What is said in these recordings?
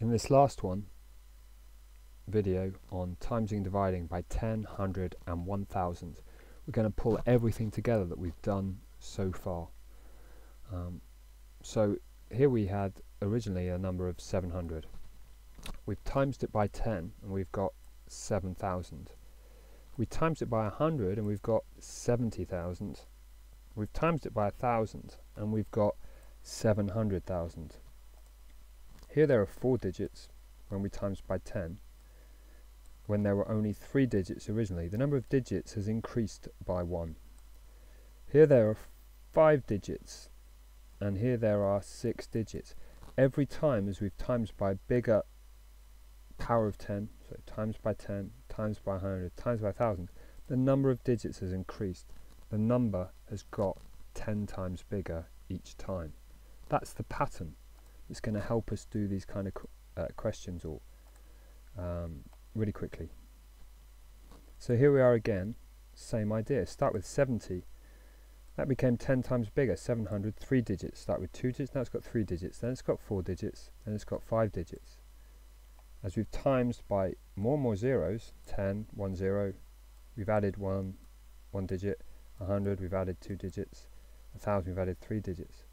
In this last one video on timesing and dividing by 10, 100 and 1000 we're going to pull everything together that we've done so far. Um, so here we had originally a number of 700. We've timesed it by 10 and we've got 7,000. We times it by 100 and we've got 70,000. We've times it by 1,000 and we've got 700,000. Here there are four digits when we times by 10 when there were only three digits originally. The number of digits has increased by one. Here there are five digits and here there are six digits. Every time as we've times by bigger power of 10, so times by 10, times by 100, times by 1000, the number of digits has increased. The number has got 10 times bigger each time. That's the pattern that's going to help us do these kind of uh, questions or um, really quickly. So here we are again, same idea. Start with 70. That became 10 times bigger, 700, three digits. Start with two digits, now it's got three digits, then it's got four digits, then it's got five digits. As we've times by more and more zeros, 10, 1, 0, we've added one, one digit, 100, we've added two digits, 1000, we've added three digits.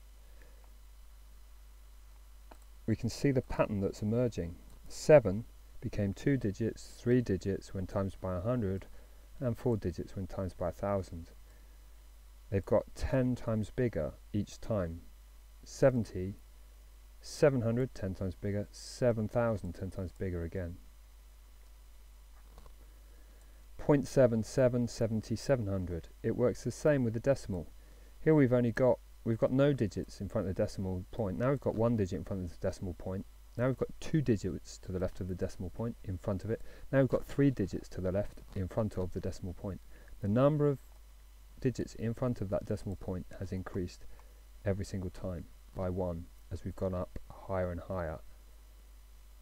We can see the pattern that's emerging. 7 became 2 digits, 3 digits when times by 100, and 4 digits when times by 1000. They've got 10 times bigger each time. 70, 700, 10 times bigger, 7000, 10 times bigger again. 0.77, 70, 700. It works the same with the decimal. Here we've only got, we've got no digits in front of the decimal point. Now we've got one digit in front of the decimal point. Now we've got two digits to the left of the decimal point in front of it. Now we've got three digits to the left in front of the decimal point. The number of digits in front of that decimal point has increased every single time by one as we've gone up higher and higher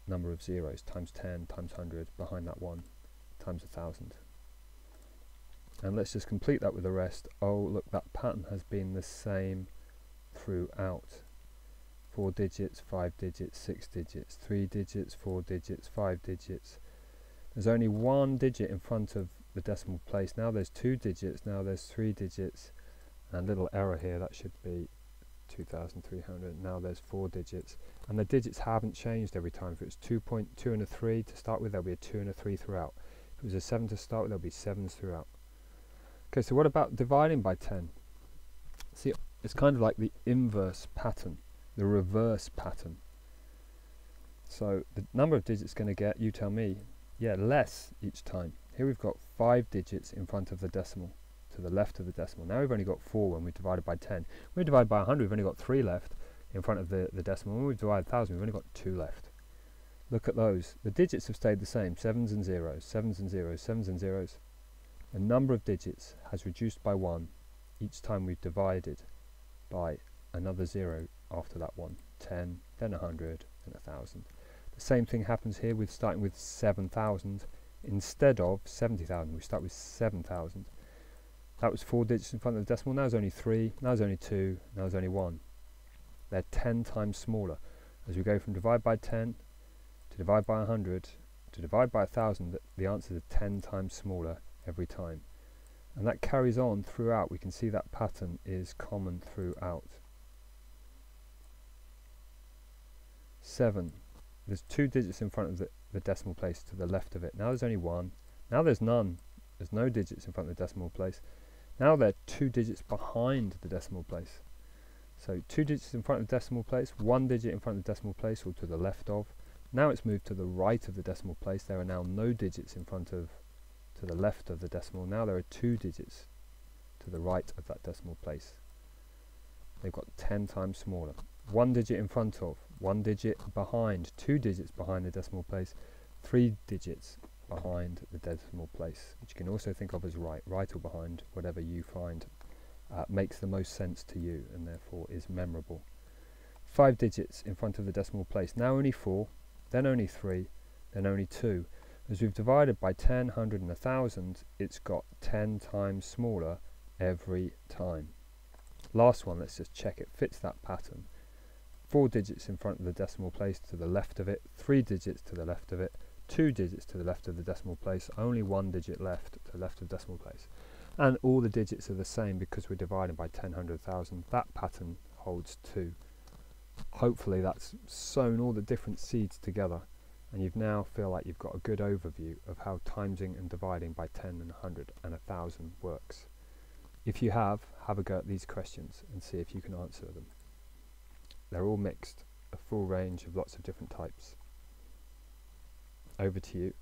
number of zeros times 10 times 100 behind that one times a thousand and let's just complete that with the rest oh look that pattern has been the same throughout four digits, five digits, six digits, three digits, four digits, five digits. There's only one digit in front of the decimal place. Now there's two digits, now there's three digits, and little error here, that should be 2300. Now there's four digits, and the digits haven't changed every time. If it was 2.2 and a 3 to start with, there'll be a 2 and a 3 throughout. If it was a 7 to start with, there'll be 7s throughout. Okay, so what about dividing by 10? See, it's kind of like the inverse pattern the reverse pattern. So the number of digits going to get, you tell me, yeah, less each time. Here we've got five digits in front of the decimal, to the left of the decimal. Now we've only got four when we divided by 10. When we divide by 100, we've only got three left in front of the, the decimal. When we divide 1,000, we've only got two left. Look at those. The digits have stayed the same, sevens and zeros, sevens and zeros, sevens and zeros. The number of digits has reduced by one each time we've divided by another zero after that one. 10 then 100 then 1000 the same thing happens here with starting with 7000 instead of 70,000 we start with 7000 that was four digits in front of the decimal. Now it's only three now it's only two now it's only one. They're 10 times smaller. As we go from divide by 10 to divide by 100 to divide by 1000 the answers are 10 times smaller every time and that carries on throughout we can see that pattern is common throughout 7. There's two digits in front of the, the decimal place to the left of it. Now there's only one. Now there's none. There's no digits in front of the decimal place. Now there are two digits behind the decimal place. So two digits in front of the decimal place, one digit in front of the decimal place or to the left of. Now it's moved to the right of the decimal place. There are now no digits in front of, to the left of the decimal. Now there are two digits to the right of that decimal place. They've got 10 times smaller. One digit in front of, one digit behind, two digits behind the decimal place, three digits behind the decimal place, which you can also think of as right, right or behind, whatever you find uh, makes the most sense to you and therefore is memorable. Five digits in front of the decimal place, now only four, then only three, then only two. As we've divided by 10, 100 and 1000, it's got 10 times smaller every time. Last one, let's just check it fits that pattern. four digits in front of the decimal place to the left of it, three digits to the left of it, two digits to the left of the decimal place, only one digit left to the left of the decimal place. And all the digits are the same because we're dividing by 10, 100,000. That pattern holds too. Hopefully that's sewn all the different seeds together and you've now feel like you've got a good overview of how timesing and dividing by 10 and 100 and 1000 works. If you have, have a go at these questions and see if you can answer them. They're all mixed, a full range of lots of different types. Over to you.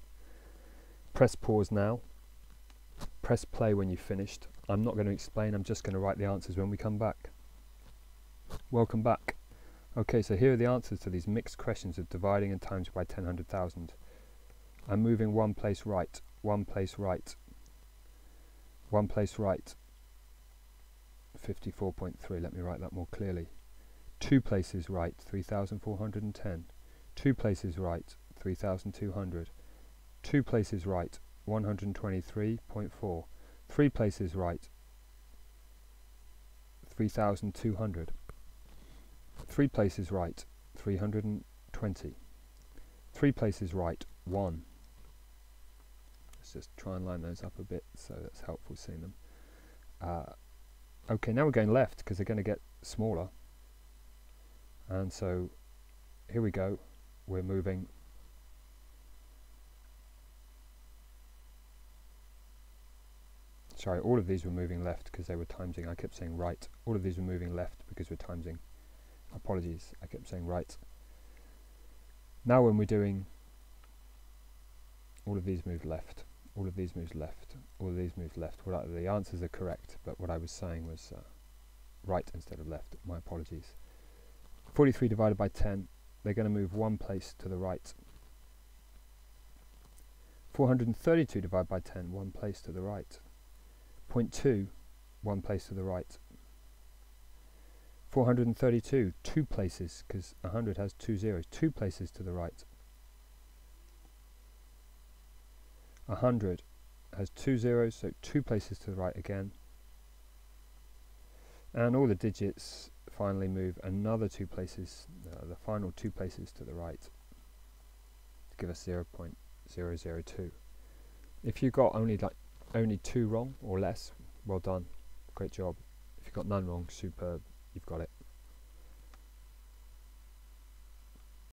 Press pause now. Press play when you've finished. I'm not going to explain, I'm just going to write the answers when we come back. Welcome back. Okay, so here are the answers to these mixed questions of dividing and times by 10, 100,000. I'm moving one place right, one place right, one place right, 54.3, let me write that more clearly. Two places right, 3,410. Two places right, 3,200. Two places right, 123.4. Three places right, 3,200. Three places right, 320. Three places right, 1. Let's just try and line those up a bit so that's helpful seeing them. Uh, okay, now we're going left because they're going to get smaller. And so here we go. We're moving sorry, all of these were moving left because they were timesing. I kept saying right. All of these were moving left because we're timesing. Apologies, I kept saying right. Now when we're doing all of these move left, all of these moves left, all of these move left. Well, the answers are correct, but what I was saying was uh, right instead of left. My apologies. 43 divided by 10, they're going to move one place to the right. 432 divided by 10, one place to the right. Point 2, one place to the right. 432, two places, because 100 has two zeros, two places to the right. 100 has two zeros, so two places to the right again. And all the digits finally move another two places, uh, the final two places to the right, to give us 0 0.002. If you got only like only two wrong or less, well done, great job. If you got none wrong, superb you've got it.